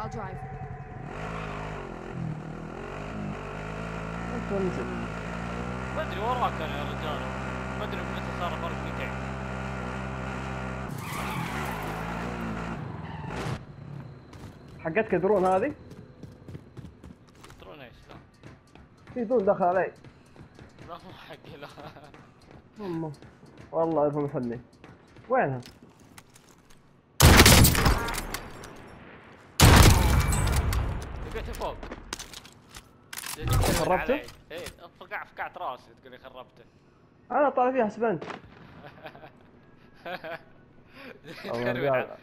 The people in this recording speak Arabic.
I'll drive. ما أدري وراك أنا يا رجال. ما أدري متى صار فرق 200 حقتك درون هذه؟ ترون إيش لا. في درون دخل علي. لا مو حقي لا. والله. والله يفهم محلي وينها؟ لقيته فوق خربته؟ إيه فقع فقعت راسي تقول لي خربته أنا طالع فيها رجال.